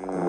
Mm-hmm.